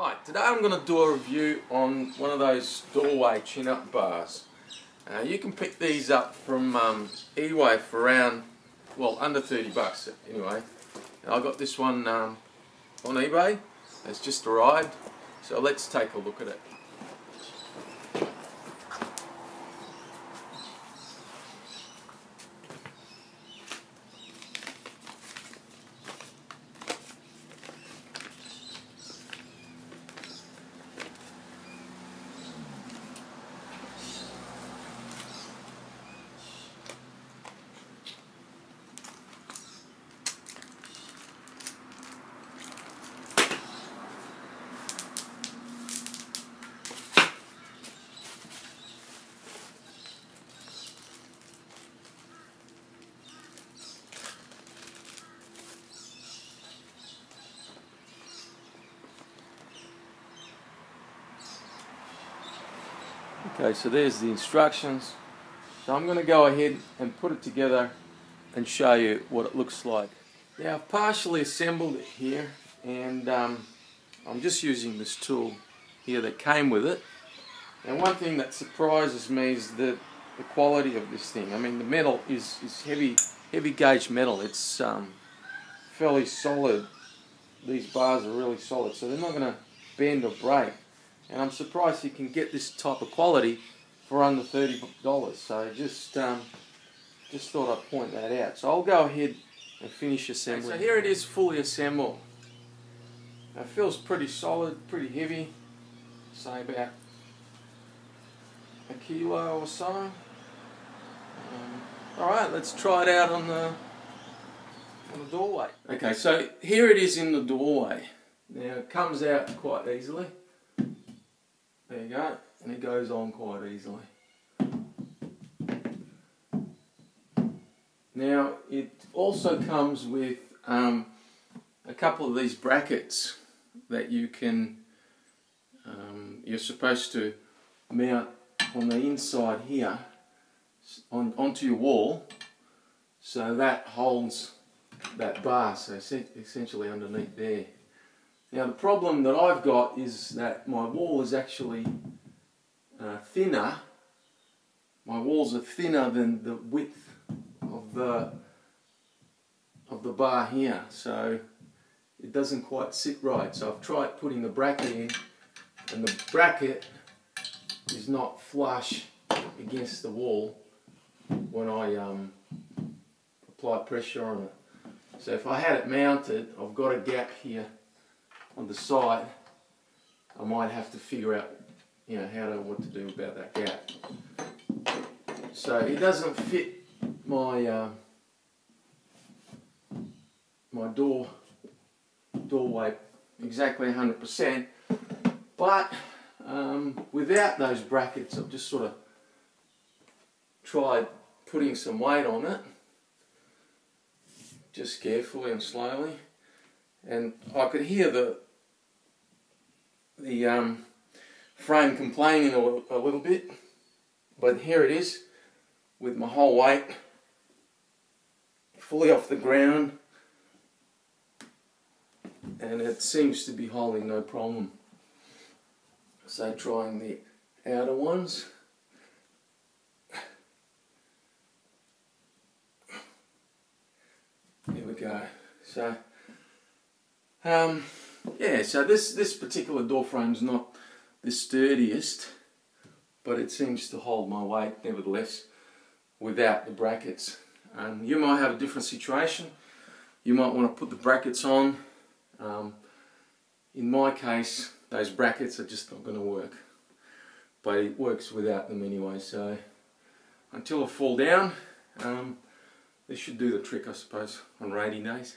Hi, today I'm going to do a review on one of those doorway chin-up bars. Uh, you can pick these up from um, eBay for around, well, under 30 bucks anyway. And I got this one um, on eBay. It's just arrived, so let's take a look at it. Okay, so there's the instructions. So I'm going to go ahead and put it together and show you what it looks like. Now I've partially assembled it here and um, I'm just using this tool here that came with it. And one thing that surprises me is the, the quality of this thing. I mean the metal is, is heavy, heavy gauge metal. It's um, fairly solid. These bars are really solid so they're not going to bend or break and I'm surprised you can get this type of quality for under $30 so just um, just thought I'd point that out. So I'll go ahead and finish assembling. So here it is fully assembled. It feels pretty solid pretty heavy. Say about a kilo or so. Um, alright let's try it out on the on the doorway. Okay so here it is in the doorway. Now it comes out quite easily there you go, and it goes on quite easily. Now it also comes with um, a couple of these brackets that you can, um, you're supposed to mount on the inside here on, onto your wall so that holds that bar, so essentially underneath there. Now the problem that I've got is that my wall is actually uh, thinner. My walls are thinner than the width of the of the bar here, so it doesn't quite sit right. So I've tried putting the bracket in, and the bracket is not flush against the wall when I um, apply pressure on it. So if I had it mounted, I've got a gap here on the side, I might have to figure out, you know, how to what to do about that gap. So it doesn't fit my uh, my door doorway exactly 100%, but um, without those brackets, I've just sort of tried putting some weight on it, just carefully and slowly, and I could hear the the um, frame complaining a, a little bit, but here it is with my whole weight fully off the ground and it seems to be holding no problem. So trying the outer ones. Here we go. So, um, yeah, so this, this particular door frame is not the sturdiest, but it seems to hold my weight nevertheless without the brackets. Um, you might have a different situation. You might want to put the brackets on. Um, in my case, those brackets are just not going to work. But it works without them anyway, so until I fall down, um, this should do the trick I suppose on rainy days.